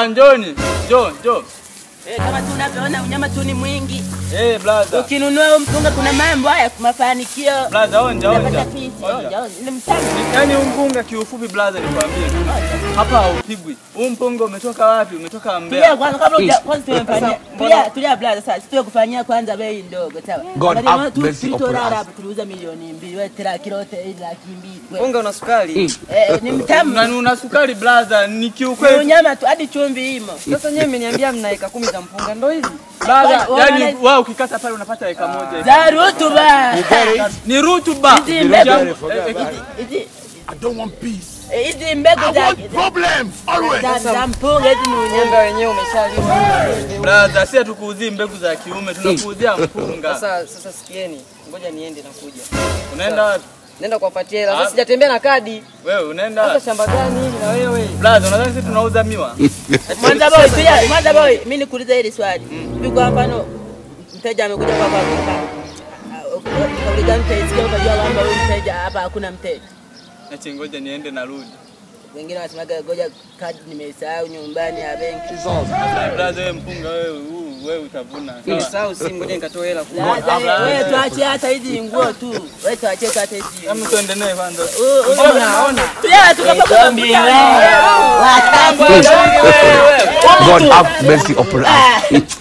John, John, John. Eh, kama tu unavyoona unyama tu ni mwingi. Eh, brother. Ukinunua mpunga kuna mambo haya mafanikio. Brother, onja, onja. Onja. onja, onja. Ni mtamu. Yaani mpunga kiufupi brother nikwambie. Hapa haupigwi. Huu mpunga umetoka wapi? Umetoka Mbeya. Pia kwanza kabla uja kwanza tumefanyia. Pia tulia brother sasa. Sio kufanyia kwanza bei ndogo sawa. God have mercy upon us. hapa tuliuza milioni mbili. Wewe tera kilo yote laki mbili. Mpunga una sukari. Eh, ni Na una sukari brother. ni kiukweli. unyama tu hadi chumvi imo. Sasa nyewe mmeniambia mna eka kumi za mpunga ndo hizi. Baba, yaani wao ukikata pale unapata eka moja. Za rutuba. Ni rutuba. Eh, I don't want peace. eh, hizi mbegu I za want problems always. za- mpunga hizi ni unyama. Wenyewe umeshaliwa. Brother, si hatukuuzii mbegu za kiume, tunakuuzia mpunga. Sasa sasa sikieni. Ngoja niende nakuja. Unaenda wapi? Nenda kuwapatia hela. Ah. Sasa sijatembea na kadi. Wewe unaenda Sasa shamba gani hili na wewe? Blaza, unadhani sisi tunauza miwa? Mwanza boy, pia Mwanza boy, mimi nikuuliza hili swali. Hivi kwa no mteja amekuja kwa kwa Kauliza mteja, ukajua kwamba huyu mteja hapa hakuna mteja. Eti ngoja niende na rudi. Wengine wanasemaga ngoja kadi nimesahau nyumbani ya benki. Sasa blaza, wewe mpunga wewe, huu wewe utavuna. Nilisahau simu ngoja nikatoe hela. Laza, wewe tuache hata hizi nguo tu. Wewe tuache hata hizi. Hebu tuende naye kwanza. Ona, ona. Tulia, tukapaka God have mercy upon us.